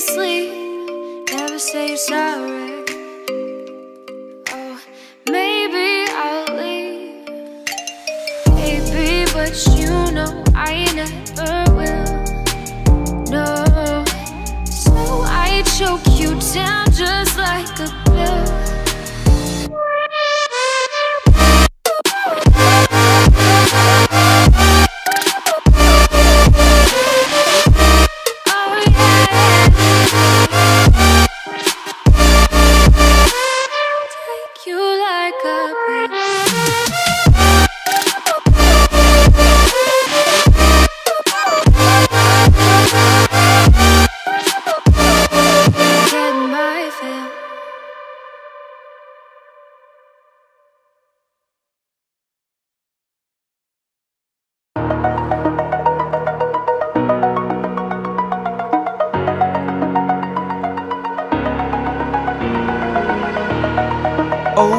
sleep, never say sorry. Oh, maybe I'll leave, baby, but you know I never will. No, so I choke you down just like a Oh.